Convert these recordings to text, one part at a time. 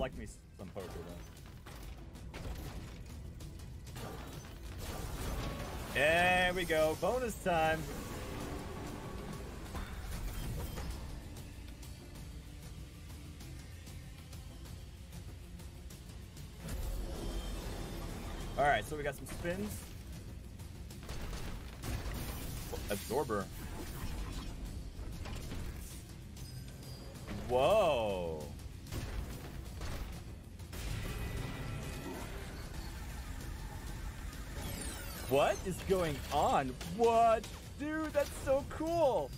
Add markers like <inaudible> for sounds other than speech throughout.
collect me some poker then. There we go. Bonus time. Alright, so we got some spins. Absorber. Whoa. What is going on? What? Dude, that's so cool.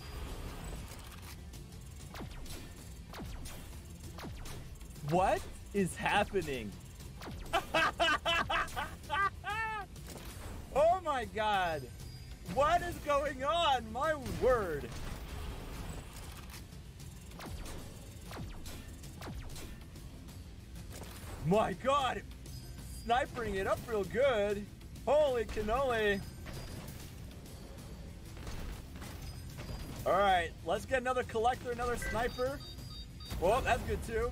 What is happening? <laughs> oh my god. What is going on? My word. My god. Snipering it up real good. Holy cannoli. All right, let's get another collector, another sniper. Well, that's good too.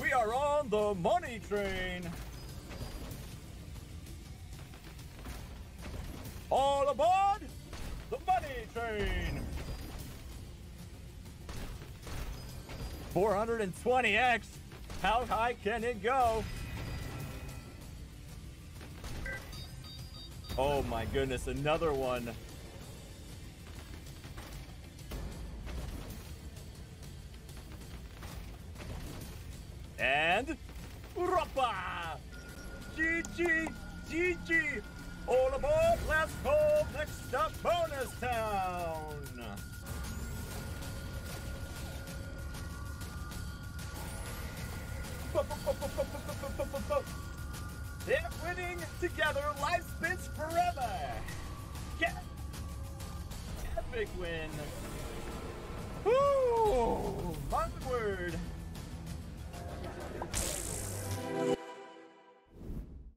We are on the money train. All aboard the money train. 420x. How high can it go? Oh my goodness, another one. And Rappa! GG! GG! All aboard! Let's go! Next up, Bonus Town! They're winning together. Life epic win. Woo! Monster.